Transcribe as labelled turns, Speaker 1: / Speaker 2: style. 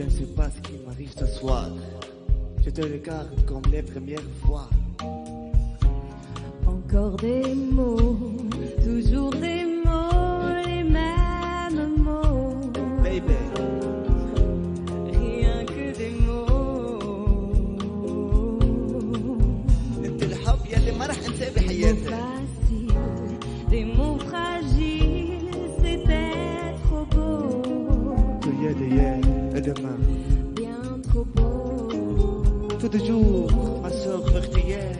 Speaker 1: je ne sais pas ce qui m'arrive ce soir. Je te regarde comme les premières fois.
Speaker 2: Encore des mots, toujours des mots, les mêmes mots.
Speaker 1: Baby.
Speaker 2: Rien que des mots. Des mots fragiles, c'était trop beau.
Speaker 1: demain. Tout toujours, ma soeur meurtrière.